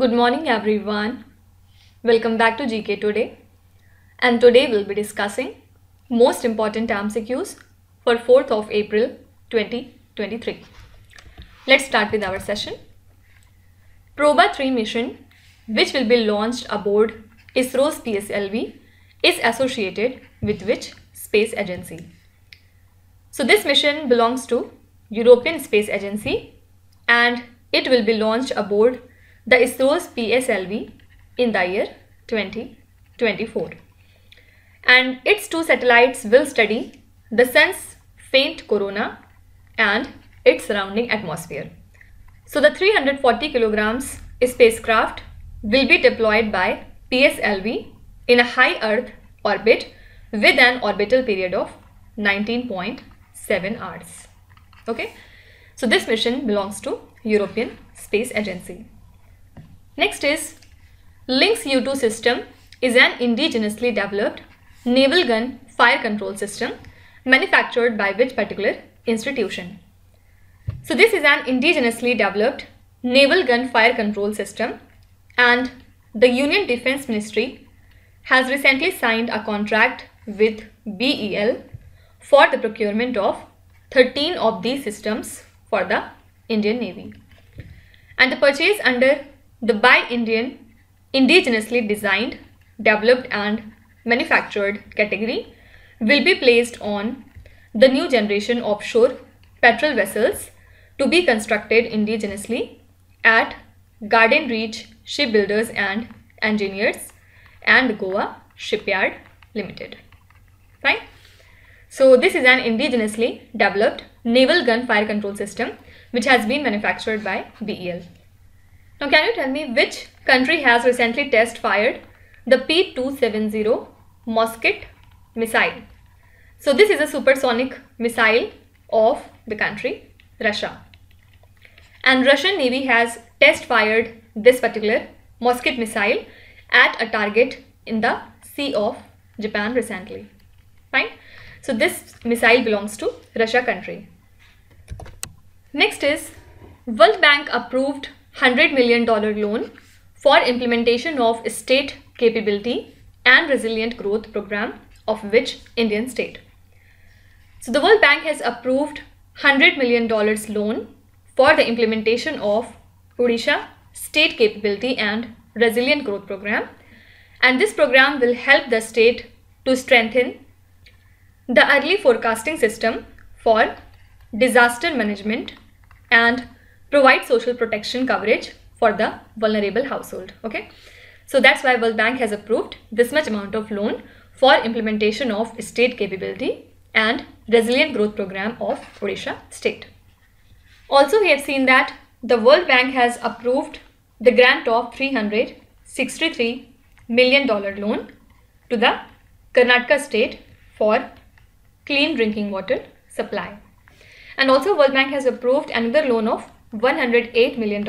Good morning everyone. Welcome back to GK today. And today we'll be discussing most important MCQs for 4th of April 2023. Let's start with our session. Proba 3 mission which will be launched aboard ISRO's PSLV is associated with which space agency? So this mission belongs to European Space Agency and it will be launched aboard the ISRO's PSLV in the year 2024. And its two satellites will study the sun's faint corona and its surrounding atmosphere. So the 340 kilograms spacecraft will be deployed by PSLV in a high Earth orbit with an orbital period of 19.7 hours. Okay, so this mission belongs to European Space Agency. Next is Lynx U2 system is an indigenously developed naval gun fire control system manufactured by which particular institution. So this is an indigenously developed naval gun fire control system and the Union Defense Ministry has recently signed a contract with BEL for the procurement of 13 of these systems for the Indian Navy. And the purchase under the Buy Indian indigenously designed, developed and manufactured category will be placed on the new generation offshore petrol vessels to be constructed indigenously at Garden Reach Shipbuilders and Engineers and Goa Shipyard Limited. Fine. So this is an indigenously developed naval gun fire control system which has been manufactured by BEL. Now can you tell me which country has recently test fired the P-270 Moskit missile? So this is a supersonic missile of the country Russia. And Russian Navy has test fired this particular Moskit missile at a target in the Sea of Japan recently. Fine. So this missile belongs to Russia country. Next is World Bank approved $100 million loan for implementation of state capability and resilient growth program of which Indian state. So the World Bank has approved $100 million loan for the implementation of Odisha state capability and resilient growth program and this program will help the state to strengthen the early forecasting system for disaster management and provide social protection coverage for the vulnerable household okay? So that's why world bank has approved this much amount of loan for implementation of state capability and resilient growth program of odisha state. Also we have seen that the world bank has approved the grant of 363 million dollar loan to the karnataka state for clean drinking water supply. And also World Bank has approved another loan of $108 million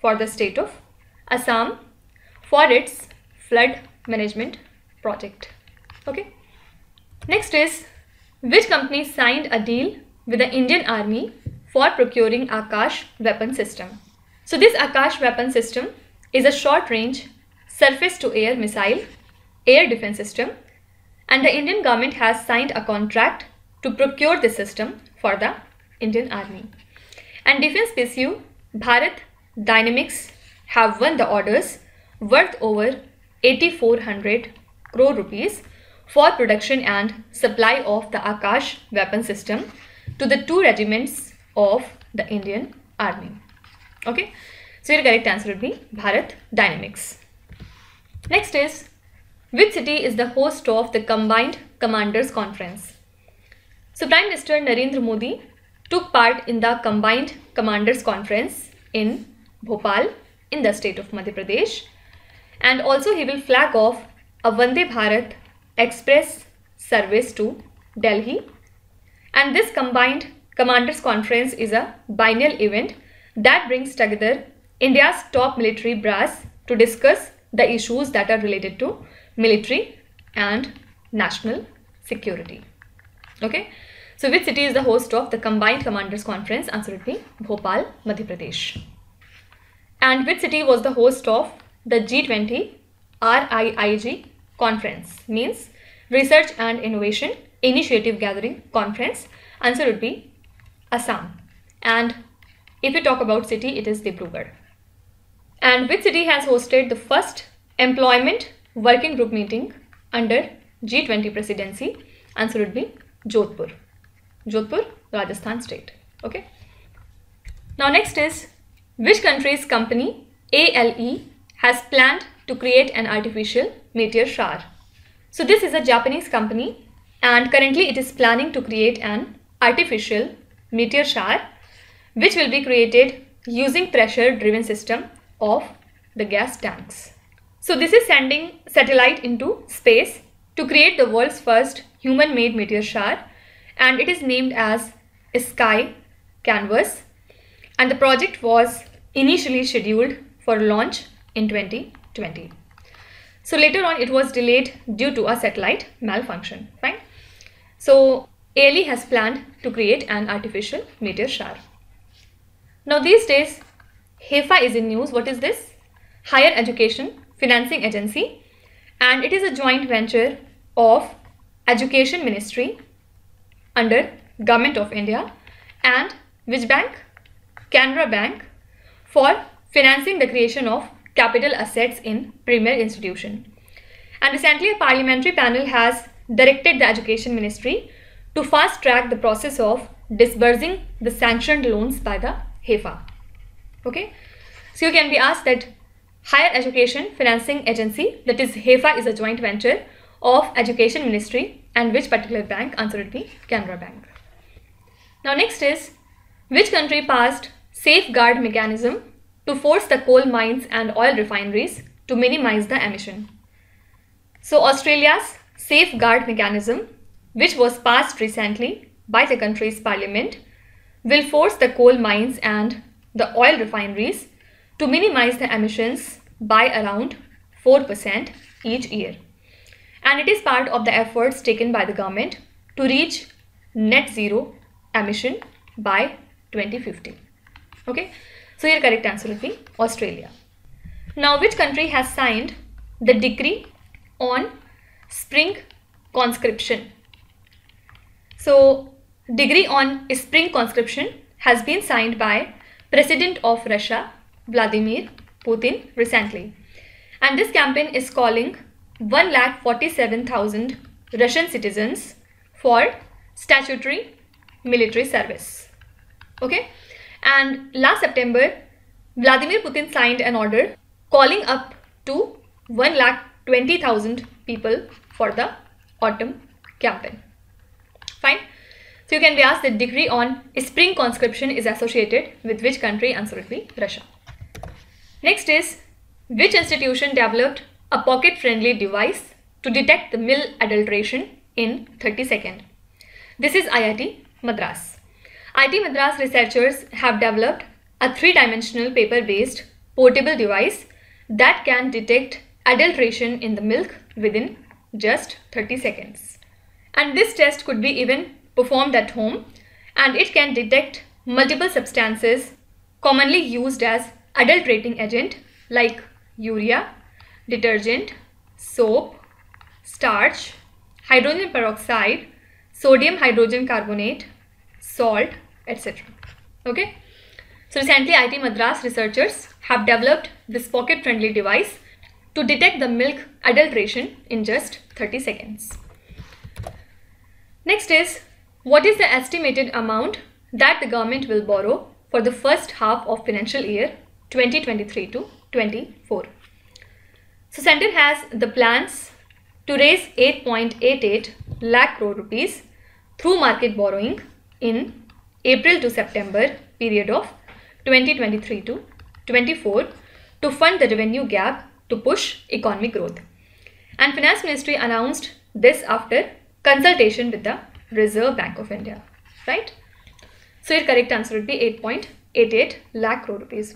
for the state of Assam for its flood management project. Okay. Next is which company signed a deal with the Indian Army for procuring Akash weapon system. So this Akash weapon system is a short range surface to air missile air defense system and the Indian government has signed a contract to procure this system for the Indian Army. And Defense PSU, Bharat Dynamics have won the orders worth over 8400 crore rupees for production and supply of the Akash weapon system to the two regiments of the Indian Army. Okay, so your correct answer would be Bharat Dynamics. Next is which city is the host of the Combined Commanders Conference? So Prime Minister Narendra Modi took part in the Combined Commanders Conference in Bhopal in the state of Madhya Pradesh and also he will flag off a Vande Bharat Express service to Delhi and this Combined Commanders Conference is a biennial event that brings together India's top military brass to discuss the issues that are related to military and national security. Okay. So which city is the host of the Combined Commanders Conference? Answer would be Bhopal, Madhya Pradesh. And which city was the host of the G20 RIIG conference? Means Research and Innovation Initiative Gathering Conference. Answer would be Assam. And if you talk about city, it is Dibrugarh. And which city has hosted the first employment working group meeting under G20 presidency? Answer would be Jodhpur. Jodhpur, Rajasthan state. Okay. Now next is which country's company ALE has planned to create an artificial meteor shower. So this is a Japanese company and currently it is planning to create an artificial meteor shower which will be created using pressure driven system of the gas tanks. So this is sending satellite into space to create the world's first human-made meteor shower and it is named as Sky Canvas and the project was initially scheduled for launch in 2020. So later on it was delayed due to a satellite malfunction, fine. So ALE has planned to create an artificial meteor shower. Now these days, HEFA is in news. What is this? Higher Education Financing Agency and it is a joint venture of Education Ministry under Government of India and which bank? Canara Bank for financing the creation of capital assets in premier institution. And recently a parliamentary panel has directed the Education Ministry to fast track the process of disbursing the sanctioned loans by the HEFA. Okay, so you can be asked that Higher Education Financing Agency, that is HEFA, is a joint venture of Education Ministry and which particular bank? Answer would be Canara Bank. Now next is which country passed safeguard mechanism to force the coal mines and oil refineries to minimize the emission. So Australia's safeguard mechanism which was passed recently by the country's parliament will force the coal mines and the oil refineries to minimize the emissions by around 4% each year. And it is part of the efforts taken by the government to reach net zero emission by 2050. Okay, so your correct answer will be Australia. Now, which country has signed the decree on spring conscription? So, decree on spring conscription has been signed by President of Russia Vladimir Putin recently. And this campaign is calling 1,47,000 Russian citizens for statutory military service. Okay? And last September, Vladimir Putin signed an order calling up to 1,20,000 people for the autumn campaign. Fine. So you can be asked the degree on spring conscription is associated with which country? Answer will be Russia. Next is which institution developed a pocket-friendly device to detect the mill adulteration in 30 seconds? This is IIT Madras. IIT Madras researchers have developed a three-dimensional paper-based portable device that can detect adulteration in the milk within just 30 seconds. And this test could be even performed at home and it can detect multiple substances commonly used as adulterating agent like urea, detergent, soap, starch, hydrogen peroxide, sodium hydrogen carbonate, salt, etc. Okay. So recently IT Madras researchers have developed this pocket friendly device to detect the milk adulteration in just 30 seconds. Next is what is the estimated amount that the government will borrow for the first half of financial year 2023 to 24. So center has the plans to raise 8.88 lakh crore rupees through market borrowing in April to September period of 2023 to 24 to fund the revenue gap to push economic growth. And Finance Ministry announced this after consultation with the Reserve Bank of India, right? So your correct answer would be 8.88 lakh crore rupees.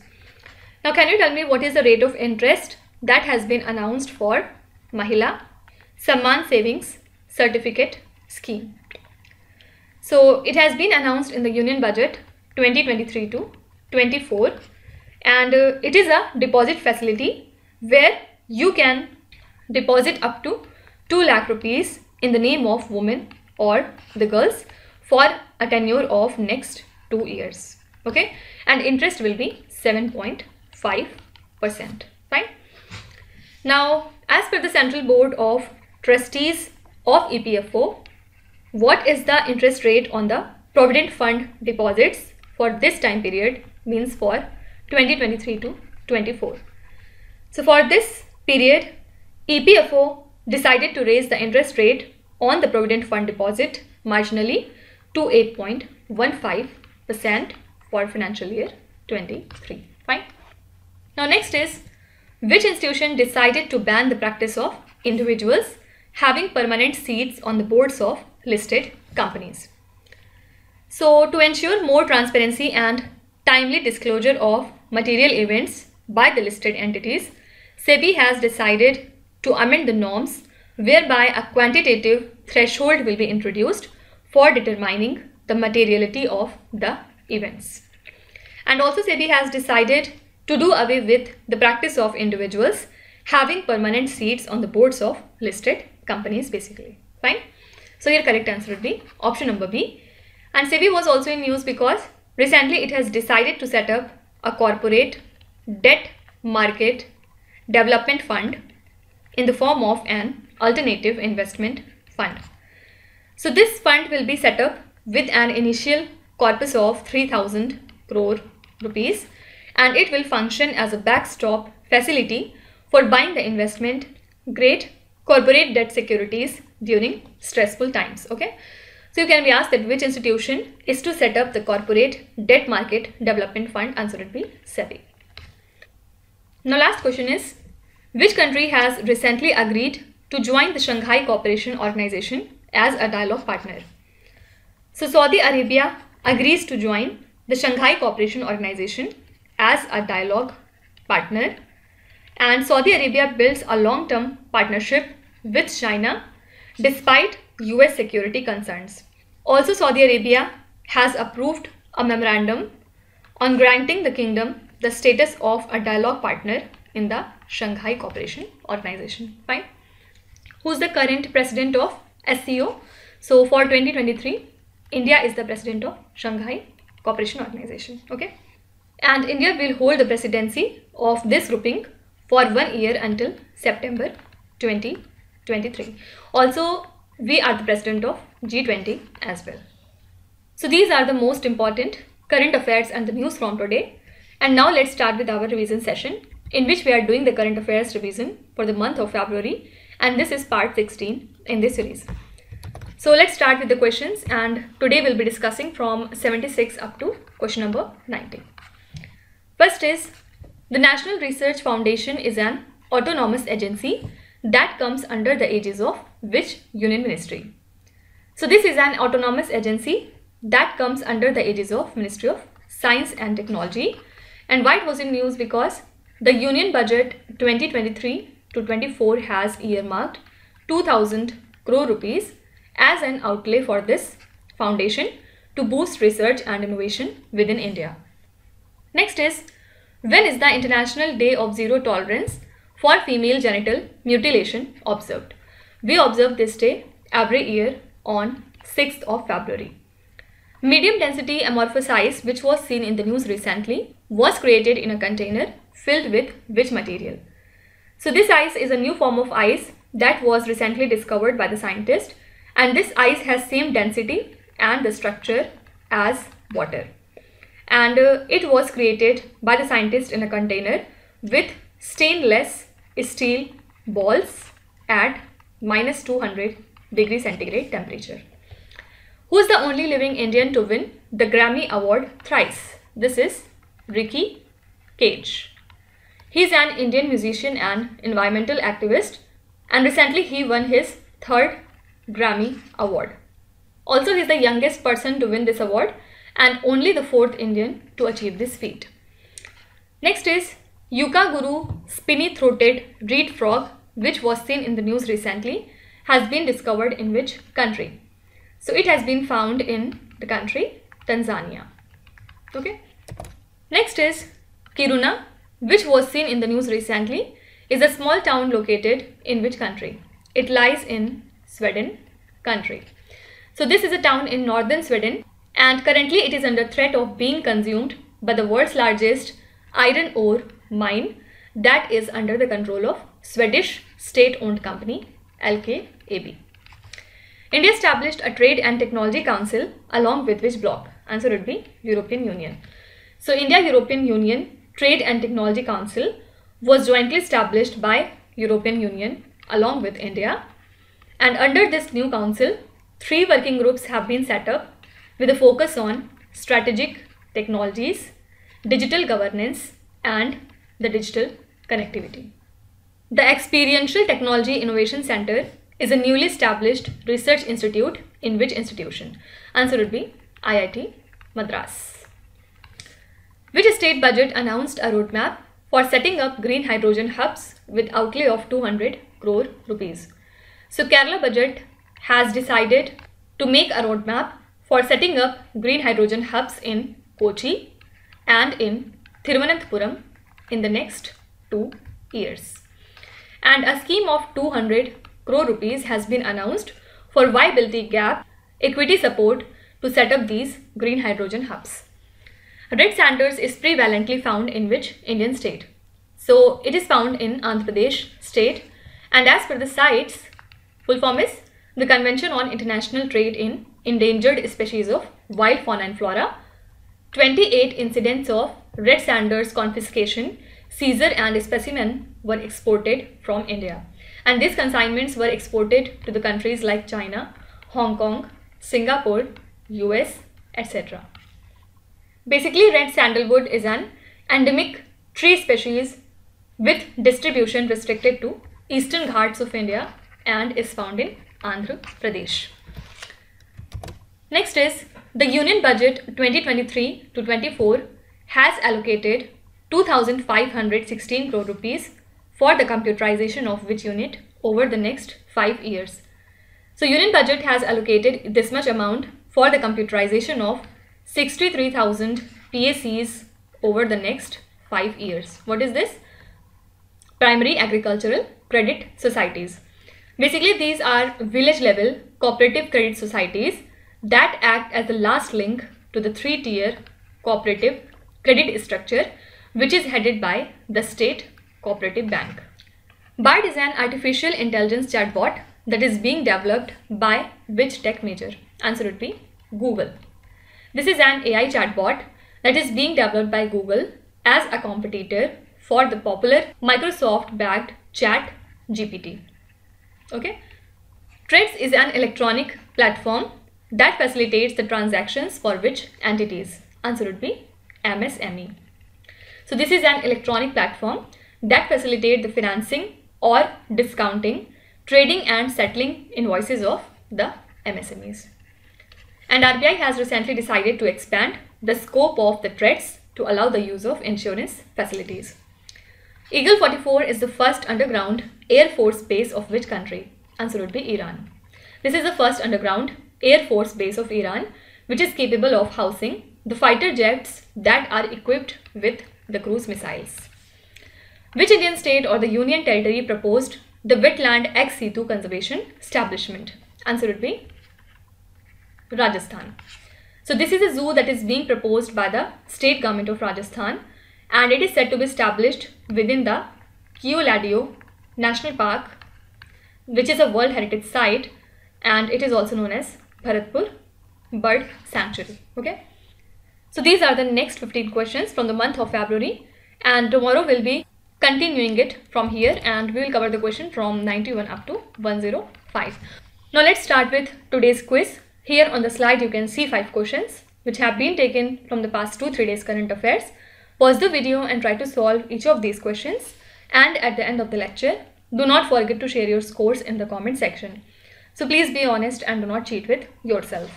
Now can you tell me what is the rate of interest that has been announced for Mahila Samman Savings Certificate Scheme? So it has been announced in the Union Budget 2023 to 24 and uh, it is a deposit facility where you can deposit up to 2 lakh rupees in the name of women or the girls for a tenure of next 2 years. Okay? And interest will be 7.5 percent. Fine now as per the central board of trustees of EPFO what is the interest rate on the provident fund deposits for this time period means for 2023 to 24 so for this period EPFO decided to raise the interest rate on the provident fund deposit marginally to 8.15 percent for financial year 23. Fine. Now next is which institution decided to ban the practice of individuals having permanent seats on the boards of listed companies. So to ensure more transparency and timely disclosure of material events by the listed entities, SEBI has decided to amend the norms whereby a quantitative threshold will be introduced for determining the materiality of the events. And also SEBI has decided to do away with the practice of individuals having permanent seats on the boards of listed companies basically. Fine. So your correct answer would be option number B. And SEBI was also in news because recently it has decided to set up a corporate debt market development fund in the form of an alternative investment fund. So this fund will be set up with an initial corpus of 3000 crore rupees and it will function as a backstop facility for buying the investment grade corporate debt securities during stressful times okay? So you can be asked that which institution is to set up the corporate debt market development fund answer would be SEBI. Now last question is which country has recently agreed to join the Shanghai Cooperation Organization as a dialogue partner? So Saudi Arabia agrees to join the Shanghai Cooperation Organization as a dialogue partner and Saudi Arabia builds a long-term partnership with China despite US security concerns. Also Saudi Arabia has approved a memorandum on granting the kingdom the status of a dialogue partner in the Shanghai Cooperation Organization. Fine. Who's the current president of SCO? So for 2023, India is the president of Shanghai Cooperation Organization. Okay. And India will hold the presidency of this grouping for one year until September 2023. Also, we are the president of G20 as well. So these are the most important current affairs and the news from today. And now let's start with our revision session in which we are doing the current affairs revision for the month of February and this is part 16 in this series. So let's start with the questions and today we'll be discussing from 76 up to question number 90. First is the National Research Foundation is an autonomous agency that comes under the aegis of which union ministry? So this is an autonomous agency that comes under the aegis of Ministry of Science and Technology and why it was in news because the union budget 2023 to 24 has earmarked 2000 crore rupees as an outlay for this foundation to boost research and innovation within India. Next is, when is the International Day of Zero Tolerance for Female Genital Mutilation observed? We observe this day every year on 6th of February. Medium density amorphous ice which was seen in the news recently was created in a container filled with which material? So this ice is a new form of ice that was recently discovered by the scientist and this ice has same density and the structure as water and uh, it was created by the scientist in a container with stainless steel balls at minus 200 degree centigrade temperature. Who is the only living Indian to win the Grammy Award thrice? This is Ricky Kej. He is an Indian musician and environmental activist and recently he won his third Grammy Award. Also, he is the youngest person to win this award and only the fourth Indian to achieve this feat. Next is Yuka Guru spiny throated reed frog which was seen in the news recently has been discovered in which country? So it has been found in the country Tanzania. Okay. Next is Kiruna, which was seen in the news recently, is a small town located in which country? It lies in Sweden country. So this is a town in northern Sweden and currently it is under threat of being consumed by the world's largest iron ore mine that is under the control of Swedish state-owned company LKAB. India established a trade and technology council along with which bloc? Answer would be European Union. So India European Union Trade and Technology Council was jointly established by European Union along with India and under this new council three working groups have been set up with a focus on strategic technologies, digital governance and the digital connectivity. The Experiential Technology Innovation Center is a newly established research institute in which institution? Answer would be IIT Madras. Which state budget announced a roadmap for setting up green hydrogen hubs with outlay of 200 crore rupees? So Kerala budget has decided to make a roadmap for setting up green hydrogen hubs in Kochi and in Thiruvananthapuram in the next two years. And a scheme of 200 crore rupees has been announced for viability gap equity support to set up these green hydrogen hubs. Red sanders is prevalently found in which Indian state? So it is found in Andhra Pradesh state and as per the CITES, full form is the Convention on International Trade in Endangered Species of Wild Fauna and Flora, 28 incidents of red sanders confiscation, seizure and specimen were exported from India and these consignments were exported to the countries like China, Hong Kong, Singapore, US, etc. Basically, red sandalwood is an endemic tree species with distribution restricted to eastern ghats of India and is found in Andhra Pradesh. Next is the Union Budget 2023 to 24 has allocated 2516 crore rupees for the computerization of which unit over the next 5 years. So Union Budget has allocated this much amount for the computerization of 63,000 PACs over the next 5 years. What is this? Primary Agricultural Credit Societies. Basically these are village level cooperative credit societies that act as the last link to the three tier cooperative credit structure which is headed by the state Cooperative Bank. BARD is an artificial intelligence chatbot that is being developed by which tech major? Answer would be Google. This is an AI chatbot that is being developed by Google as a competitor for the popular Microsoft backed chat GPT. Okay. TReDS is an electronic platform that facilitates the transactions for which entities? Answer would be MSME. So this is an electronic platform that facilitate the financing or discounting, trading and settling invoices of the MSMEs. And RBI has recently decided to expand the scope of the TReDS to allow the use of insurance facilities. Eagle 44 is the first underground air force base of which country? Answer would be Iran. This is the first underground air force base of Iran which is capable of housing the fighter jets that are equipped with the cruise missiles. Which Indian state or the Union Territory proposed the wetland ex situ conservation establishment? Answer would be Rajasthan. So this is a zoo that is being proposed by the state government of Rajasthan and it is said to be established within the Keoladeo National Park which is a World Heritage Site and it is also known as Bharatpur Bird Sanctuary. Okay. So these are the next 15 questions from the month of February and tomorrow will be continuing it from here and we will cover the question from 91 up to 105. Now let's start with today's quiz. Here on the slide you can see 5 questions which have been taken from the past 2-3 days current affairs. Pause the video and try to solve each of these questions and at the end of the lecture do not forget to share your scores in the comment section. So please be honest and do not cheat with yourself.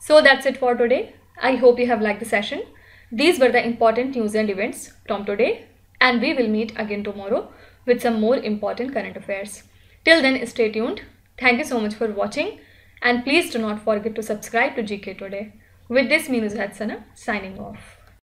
So that's it for today. I hope you have liked the session. These were the important news and events from today and we will meet again tomorrow with some more important current affairs. Till then, stay tuned. Thank you so much for watching and please do not forget to subscribe to GK Today. With this, me Nuzhat Sana signing off.